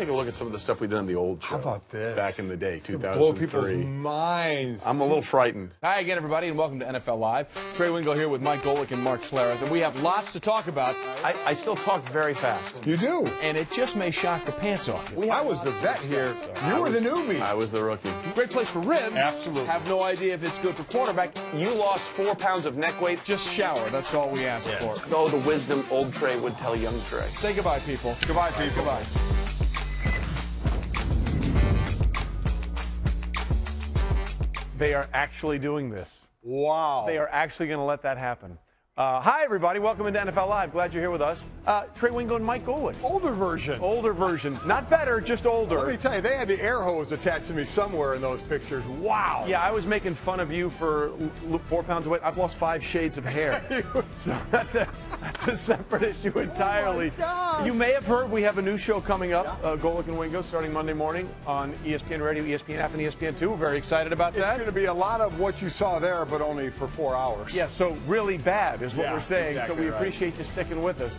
take a look at some of the stuff we did on the old show. How about this? Back in the day, To 2003. blow people's minds. I'm a little frightened. Hi again, everybody, and welcome to NFL Live. Trey Wingo here with Mike Golic and Mark Schlereth, and we have lots to talk about, I, I still talk very fast. You do. and it just may shock the pants off you. I was the vet here. I You were the newbie. I was the rookie. Great place for ribs. Absolutely. Have no idea if it's good for quarterback. You lost four pounds of neck weight. Just shower. That's all we ask for. Though the wisdom old Trey would tell young Trey. Say goodbye, people. Goodbye, people. Goodbye. They are actually doing this. Wow. They are actually going to let that happen. Uh, hi, everybody. Welcome into NFL Live. Glad you're here with us. Uh, Trey Wingo and Mike Golic. older version. Older version. Not better, just older. Let me tell you, they had the air hose attached to me somewhere in those pictures. Wow. Yeah, I was making fun of you for four pounds of weight. I've lost five shades of hair. so that's a that's a separate issue entirely. gosh. You may have heard we have a new show coming up, uh, Golic and Wingo, starting Monday morning on ESPN Radio, ESPN App, and ESPN2. We're very excited about that. It's going to be a lot of what you saw there, but only for four hours. Yeah, so really bad is what Yeah, we're saying. exactly so we right. appreciate you sticking with us.